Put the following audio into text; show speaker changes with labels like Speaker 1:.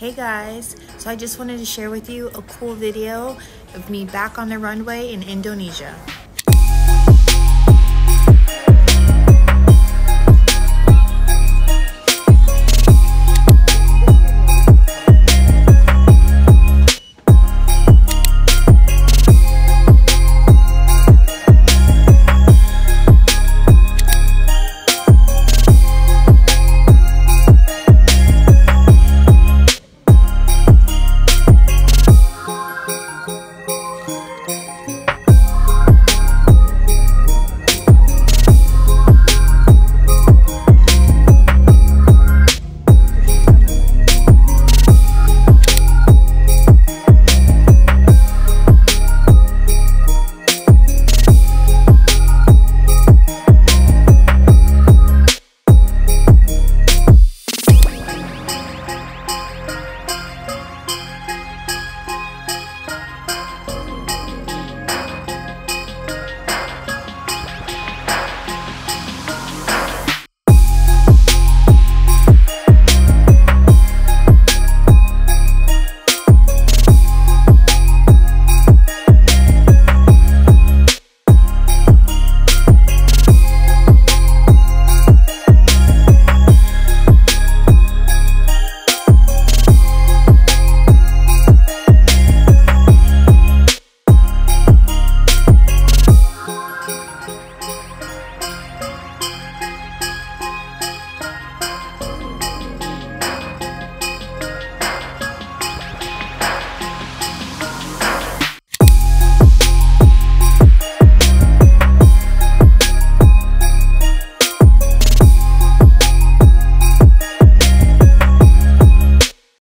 Speaker 1: Hey guys, so I just wanted to share with you a cool video of me back on the runway in Indonesia.